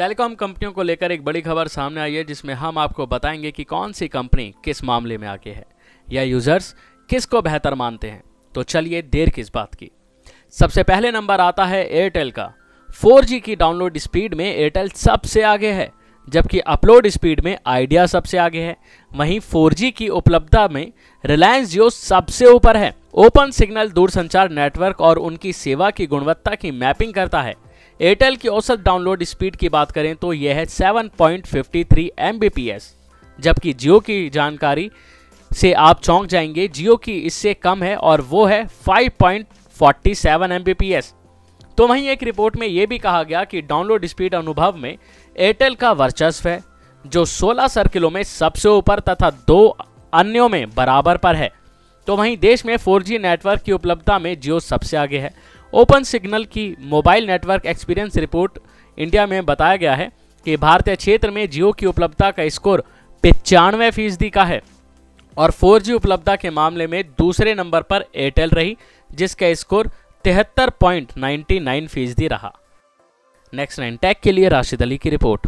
Telecom कंपनियों को लेकर एक बड़ी खबर सामने आई है, जिसमें हम आपको बताएँगे कि कौन सी कंपनी किस मामले में आगे है। या यूज़र्स किस को बेहतर मानते हैं? तो चलिए देर किस बात की। सबसे पहले नंबर आता है एयरटेल का। 4G की डाउनलोड स्पीड में एयरटेल सबसे आगे है, जबकि अपलोड स्पीड में आइडिया सबसे आगे है। वहीं 4G की उपलब्धता में रिलायंस जियो सबसे ऊपर है। ओपन सिग्नल दूरसंचार नेटवर्क और उनकी सेवा की गुणवत्ता की मैपिंग करता है। एयरटेल की औसत डाउनलोड स्पीड की बात करें तो यह है 7.53 Mbps, जबकि जियो की जानकारी से आप चौंक जाएँगे। जियो की इससे कम है और वो है 5.47 Mbps तो वहीं एक रिपोर्ट में यह भी कहा गया कि डाउनलोड स्पीड अनुभव में एयरटेल का वर्चस्व है, जो 16 सर्किलों में सबसे ऊपर तथा दो अन्यों में बराबर पर है। तो वहीं देश में 4G नेटवर्क की उपलब्धता में जियो सबसे आगे है। ओपन सिग्नल की mobile network experience report India में बताया गया है कि भारतीय क्षेत्र में जियो की उपलब्धता का स्कोर पचानवे फ़ीसदी का है और 4G उपलब्धता के मामले में दूसरे नंबर पर एयरटेल रही, जिसका स्कोर तिहत्तर पॉइंट नाइन्टी नाइन फ़ीसदी रहा। नेक्स्ट नाइन टैक के लिए राशिद अली की रिपोर्ट।